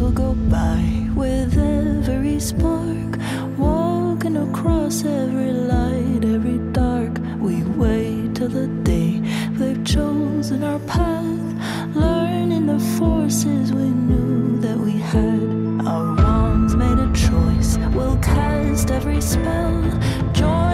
will go by with every spark, walking across every light, every dark. We wait till the day they've chosen our path, learning the forces we knew that we had. Our wands made a choice, we'll cast every spell. Join